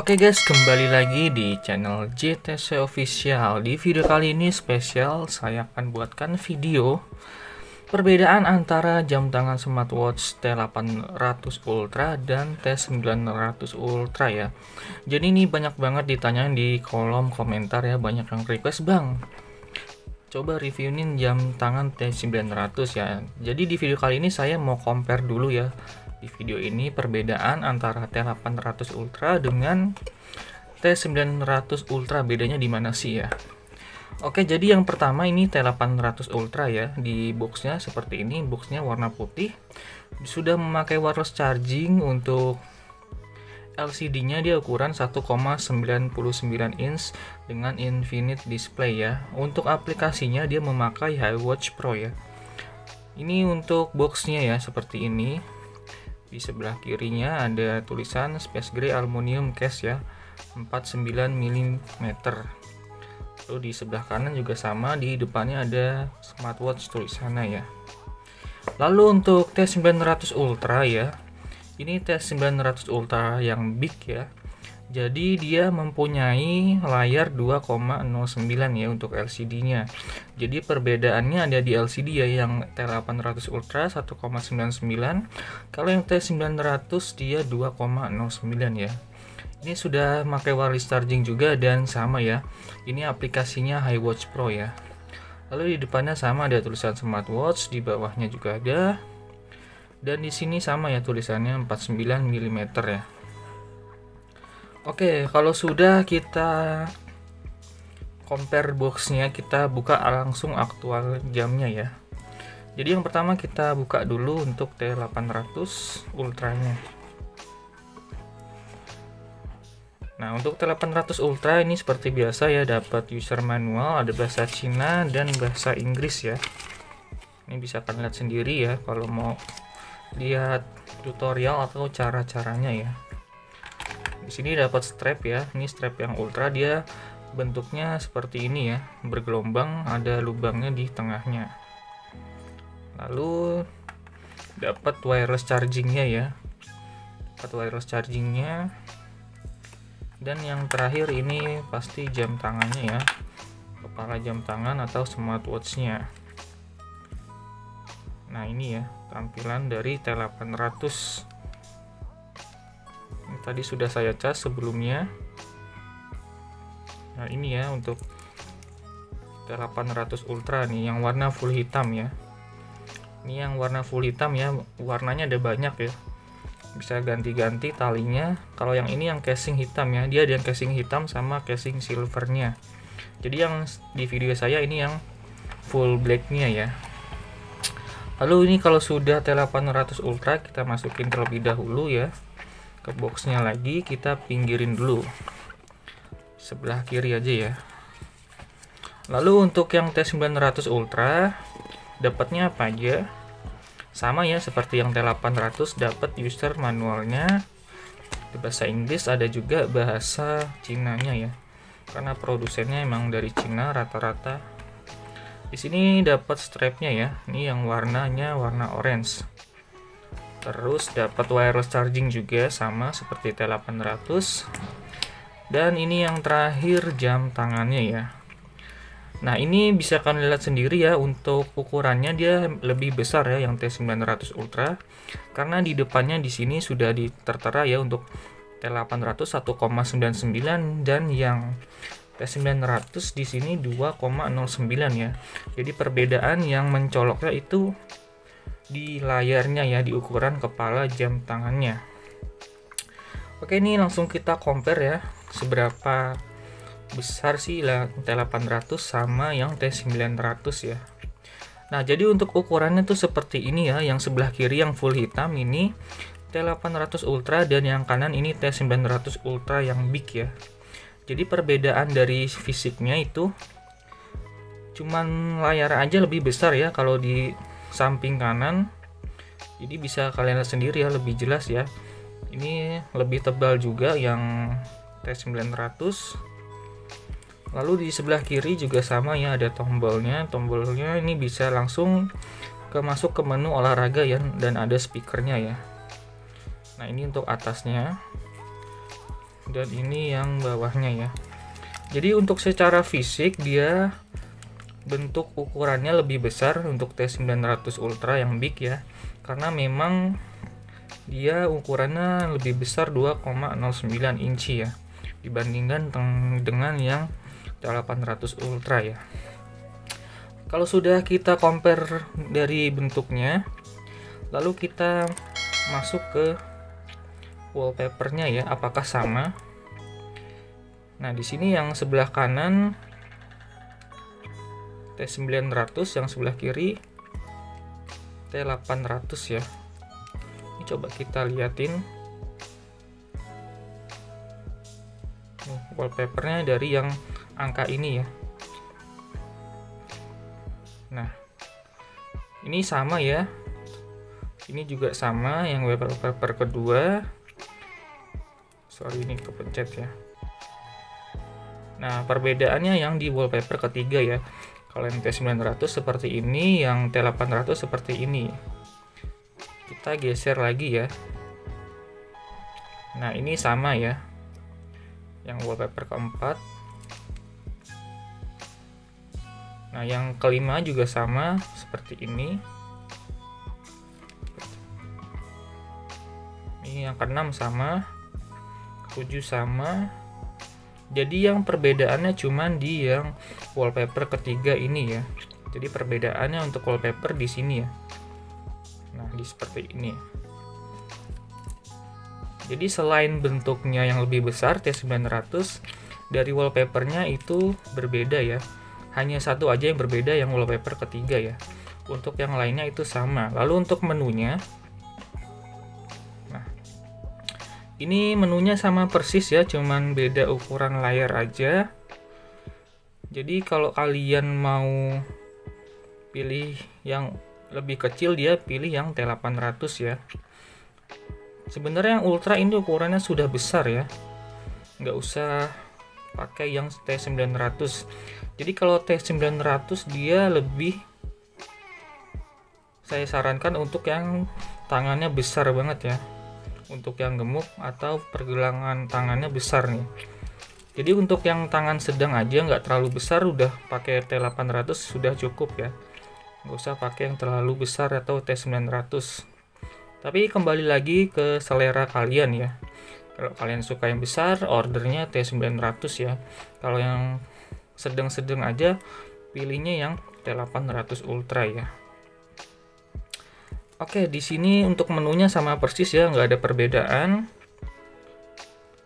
Oke guys, kembali lagi di channel JTC Official. Di video kali ini spesial, saya akan buatkan video perbedaan antara jam tangan smartwatch T800 Ultra dan T900 Ultra ya. Jadi ini banyak banget ditanyain di kolom komentar ya, banyak yang request bang. Coba reviewin jam tangan T900 ya. Jadi di video kali ini saya mau compare dulu ya di video ini perbedaan antara T800 Ultra dengan T900 Ultra bedanya di mana sih ya? Oke, jadi yang pertama ini T800 Ultra ya. Di boxnya seperti ini, boxnya warna putih. Sudah memakai wireless charging untuk LCD-nya dia ukuran 1,99 inch dengan infinite display ya. Untuk aplikasinya dia memakai HiWatch Pro ya. Ini untuk boxnya ya seperti ini di sebelah kirinya ada tulisan space gray aluminium case ya 49 mm lalu di sebelah kanan juga sama di depannya ada smartwatch tulisannya ya. Lalu untuk T900 Ultra ya ini T900 Ultra yang big ya jadi dia mempunyai layar 2,09 ya untuk LCD-nya. Jadi perbedaannya ada di LCD ya yang T800 Ultra 1,99. Kalau yang T900 dia 2,09 ya. Ini sudah pakai wireless charging juga dan sama ya. Ini aplikasinya HiWatch Pro ya. Lalu di depannya sama ada tulisan smartwatch, di bawahnya juga ada. Dan di sini sama ya tulisannya 49 mm ya. Oke, kalau sudah kita compare boxnya, kita buka langsung aktual jamnya ya. Jadi yang pertama kita buka dulu untuk T800 Ultranya. Nah, untuk T800 Ultra ini seperti biasa ya, dapat user manual, ada bahasa Cina dan bahasa Inggris ya. Ini bisa kalian lihat sendiri ya kalau mau lihat tutorial atau cara-caranya ya di sini dapat strap ya. Ini strap yang ultra. Dia bentuknya seperti ini ya. Bergelombang ada lubangnya di tengahnya. Lalu dapat wireless chargingnya ya. Dapat wireless chargingnya. Dan yang terakhir ini pasti jam tangannya ya. Kepala jam tangan atau smartwatchnya. Nah ini ya tampilan dari T800 tadi sudah saya cas sebelumnya. Nah ini ya untuk T800 Ultra nih yang warna full hitam ya. Ini yang warna full hitam ya warnanya ada banyak ya. Bisa ganti-ganti talinya. Kalau yang ini yang casing hitam ya dia ada yang casing hitam sama casing silvernya. Jadi yang di video saya ini yang full blacknya ya. Lalu ini kalau sudah T800 Ultra kita masukin terlebih dahulu ya ke boxnya lagi kita pinggirin dulu. Sebelah kiri aja ya. Lalu untuk yang T900 Ultra dapatnya apa aja? Sama ya seperti yang T800 dapat user manualnya. Di bahasa Inggris ada juga bahasa Cina-nya ya. Karena produsennya emang dari Cina rata-rata. Di sini dapat strapnya ya. Ini yang warnanya warna orange terus dapat wireless charging juga sama seperti T800 dan ini yang terakhir jam tangannya ya. Nah ini bisa kalian lihat sendiri ya untuk ukurannya dia lebih besar ya yang T900 Ultra. Karena di depannya di sini sudah ditertera ya untuk T800 1,99 dan yang T900 di sini 2,09 ya. Jadi perbedaan yang mencoloknya itu di layarnya ya di ukuran kepala jam tangannya. Oke ini langsung kita compare ya seberapa besar sih T800 sama yang T900 ya. Nah jadi untuk ukurannya tuh seperti ini ya yang sebelah kiri yang full hitam ini T800 Ultra dan yang kanan ini T900 Ultra yang big ya. Jadi perbedaan dari fisiknya itu cuman layar aja lebih besar ya kalau di samping kanan jadi bisa kalian lihat sendiri ya lebih jelas ya. Ini lebih tebal juga yang T900 lalu di sebelah kiri juga sama ya ada tombolnya. Tombolnya ini bisa langsung ke masuk ke menu olahraga ya dan ada speakernya ya. Nah ini untuk atasnya. Dan ini yang bawahnya ya. Jadi untuk secara fisik dia bentuk ukurannya lebih besar untuk T900 Ultra yang big ya. Karena memang dia ukurannya lebih besar 2,09 inci ya dibandingkan dengan yang T800 Ultra ya. Kalau sudah kita compare dari bentuknya lalu kita masuk ke wallpapernya ya apakah sama? Nah di sini yang sebelah kanan T900 yang sebelah kiri T800 ya. Ini coba kita liatin. Wallpapernya dari yang angka ini ya. Nah ini sama ya. Ini juga sama yang wallpaper kedua. Sorry ini kepencet ya. Nah perbedaannya yang di wallpaper ketiga ya kalau yang T900 seperti ini yang T800 seperti ini. Kita geser lagi ya. Nah ini sama ya. Yang wallpaper keempat. Nah yang kelima juga sama seperti ini. Ini yang keenam sama 7 sama jadi yang perbedaannya cuman di yang wallpaper ketiga ini ya. Jadi perbedaannya untuk wallpaper di sini ya. Nah di seperti ini jadi selain bentuknya yang lebih besar T900 dari wallpapernya itu berbeda ya. Hanya satu aja yang berbeda yang wallpaper ketiga ya. Untuk yang lainnya itu sama. Lalu untuk menunya ini menunya sama persis ya cuman beda ukuran layar aja. Jadi kalau kalian mau pilih yang lebih kecil dia pilih yang T800 ya. Sebenarnya yang ultra ini ukurannya sudah besar ya. Nggak usah pakai yang T900 jadi kalau T900 dia lebih saya sarankan untuk yang tangannya besar banget ya untuk yang gemuk atau pergelangan tangannya besar nih. Jadi untuk yang tangan sedang aja nggak terlalu besar udah pakai T800 sudah cukup ya. Nggak usah pakai yang terlalu besar atau T900 tapi kembali lagi ke selera kalian ya. Kalau kalian suka yang besar ordernya T900 ya. Kalau yang sedang-sedang aja pilihnya yang T800 Ultra ya Oke, di sini untuk menunya sama persis ya, nggak ada perbedaan.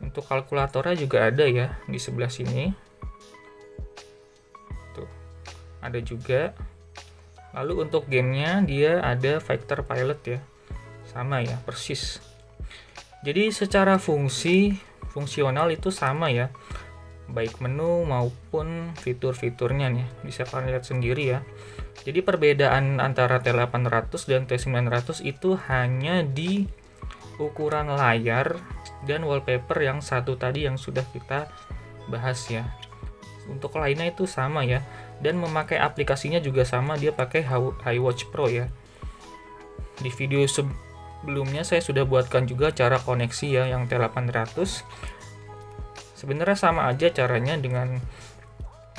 Untuk kalkulatornya juga ada ya di sebelah sini. Tuh, ada juga. Lalu untuk gamenya dia ada Factor Pilot ya, sama ya, persis. Jadi secara fungsi, fungsional itu sama ya, baik menu maupun fitur-fiturnya nih, bisa kalian lihat sendiri ya. Jadi perbedaan antara T800 dan T900 itu hanya di ukuran layar dan wallpaper yang satu tadi yang sudah kita bahas ya. Untuk lainnya itu sama ya dan memakai aplikasinya juga sama dia pakai iWatch Pro ya. Di video sebelumnya saya sudah buatkan juga cara koneksi ya yang T800. Sebenarnya sama aja caranya dengan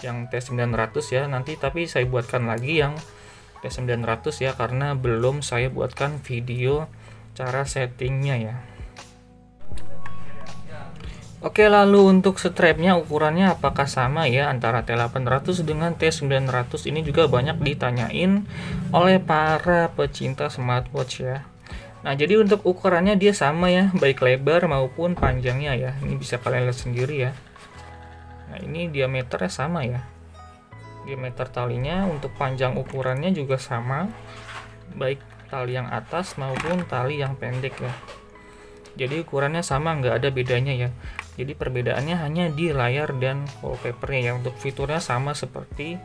yang T900 ya nanti tapi saya buatkan lagi yang T900 ya karena belum saya buatkan video cara settingnya ya. Oke lalu untuk strapnya ukurannya apakah sama ya antara T800 dengan T900 ini juga banyak ditanyain oleh para pecinta smartwatch ya. Nah jadi untuk ukurannya dia sama ya baik lebar maupun panjangnya ya. Ini bisa kalian lihat sendiri ya Nah, ini diameternya sama ya. Diameter talinya untuk panjang ukurannya juga sama, baik tali yang atas maupun tali yang pendek ya. Jadi ukurannya sama, nggak ada bedanya ya. Jadi perbedaannya hanya di layar dan wallpapernya ya. Untuk fiturnya sama seperti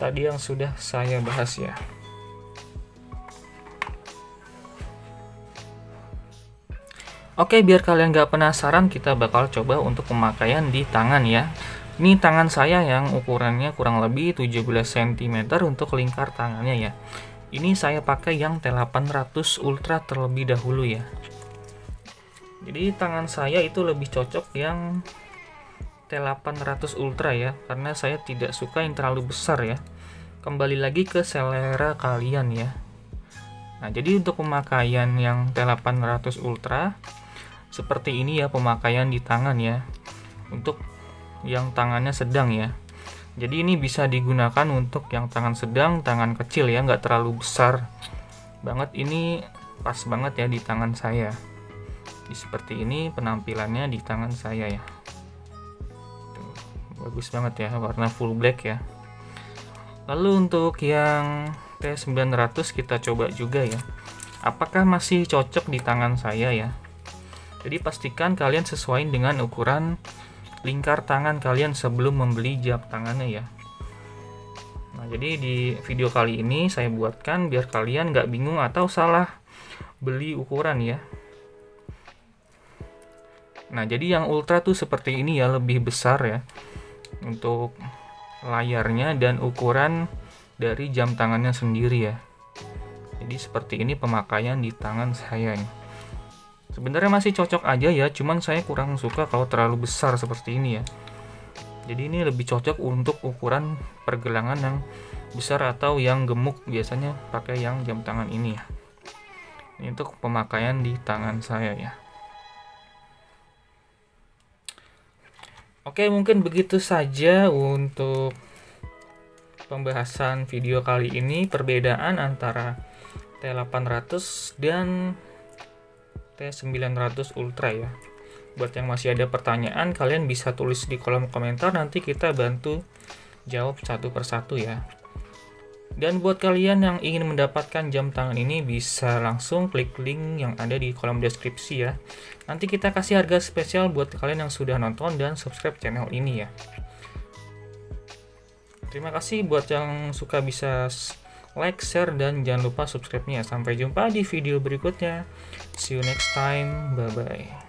tadi yang sudah saya bahas ya. Oke, biar kalian gak penasaran, kita bakal coba untuk pemakaian di tangan ya. Ini tangan saya yang ukurannya kurang lebih 17 cm untuk lingkar tangannya ya. Ini saya pakai yang T800 Ultra terlebih dahulu ya. jadi tangan saya itu lebih cocok yang T800 Ultra ya karena saya tidak suka yang terlalu besar ya kembali lagi ke selera kalian ya nah jadi untuk pemakaian yang T800 Ultra seperti ini ya pemakaian di tangan ya. Untuk yang tangannya sedang ya. Jadi ini bisa digunakan untuk yang tangan sedang tangan kecil ya nggak terlalu besar banget. Ini pas banget ya di tangan saya. Jadi seperti ini penampilannya di tangan saya ya. Bagus banget ya warna full black ya. Lalu untuk yang T900 kita coba juga ya. Apakah masih cocok di tangan saya ya jadi pastikan kalian sesuaiin dengan ukuran lingkar tangan kalian sebelum membeli jam tangannya ya. Nah jadi di video kali ini saya buatkan biar kalian nggak bingung atau salah beli ukuran ya. Nah jadi yang ultra tuh seperti ini ya lebih besar ya untuk layarnya dan ukuran dari jam tangannya sendiri ya. Jadi seperti ini pemakaian di tangan saya nih sebenarnya masih cocok aja ya cuman saya kurang suka kalau terlalu besar seperti ini ya. Jadi ini lebih cocok untuk ukuran pergelangan yang besar atau yang gemuk biasanya pakai yang jam tangan ini ya. Ini untuk pemakaian di tangan saya ya. Oke mungkin begitu saja untuk pembahasan video kali ini. Perbedaan antara T800 dan T900 Ultra ya. Buat yang masih ada pertanyaan, kalian bisa tulis di kolom komentar, nanti kita bantu jawab satu persatu ya. Dan buat kalian yang ingin mendapatkan jam tangan ini, bisa langsung klik link yang ada di kolom deskripsi ya. Nanti kita kasih harga spesial buat kalian yang sudah nonton dan subscribe channel ini ya. Terima kasih buat yang suka bisa like, share, dan jangan lupa subscribe-nya. Sampai jumpa di video berikutnya. See you next time. Bye-bye.